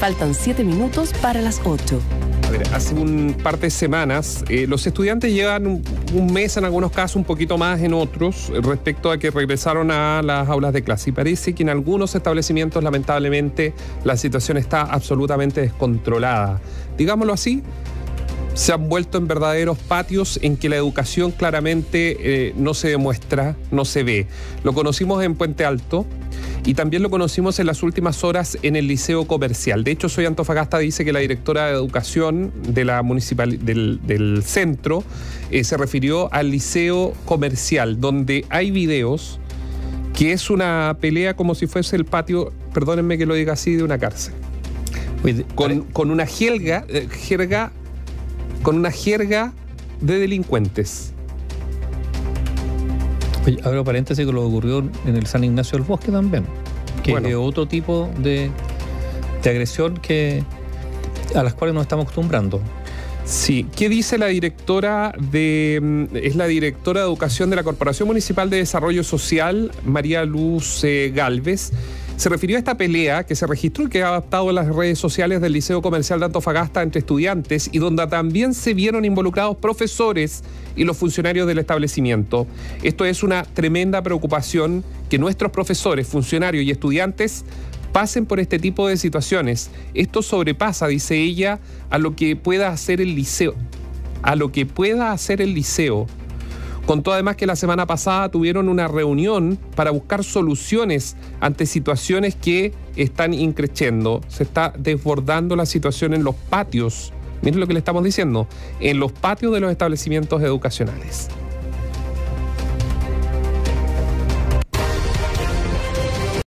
Faltan 7 minutos para las 8. A ver, hace un par de semanas, eh, los estudiantes llevan un, un, mes en algunos casos, un poquito más en otros, respecto a que regresaron a las aulas de clase. Y parece que en algunos establecimientos, lamentablemente, la situación está absolutamente descontrolada. Digámoslo así, se han vuelto en verdaderos patios en que la educación claramente eh, no se demuestra, no se ve. Lo conocimos en Puente Alto y también lo conocimos en las últimas horas en el Liceo Comercial. De hecho, Soy Antofagasta dice que la directora de educación de la municipal, del, del centro eh, se refirió al Liceo Comercial, donde hay videos que es una pelea como si fuese el patio, perdónenme que lo diga así, de una cárcel. Con, con una jerga, eh, jerga con una jerga de delincuentes. Oye, abro paréntesis que lo ocurrió en el San Ignacio del Bosque también, que bueno. es otro tipo de, de agresión que a las cuales nos estamos acostumbrando. Sí, ¿qué dice la directora de es la directora de educación de la Corporación Municipal de Desarrollo Social, María Luz eh, Galvez? Se refirió a esta pelea que se registró y que ha adaptado en las redes sociales del Liceo Comercial de Antofagasta entre estudiantes y donde también se vieron involucrados profesores y los funcionarios del establecimiento. Esto es una tremenda preocupación que nuestros profesores, funcionarios y estudiantes pasen por este tipo de situaciones. Esto sobrepasa, dice ella, a lo que pueda hacer el liceo. A lo que pueda hacer el liceo. Contó además que la semana pasada tuvieron una reunión para buscar soluciones ante situaciones que están increciendo. Se está desbordando la situación en los patios. Miren lo que le estamos diciendo, en los patios de los establecimientos educacionales.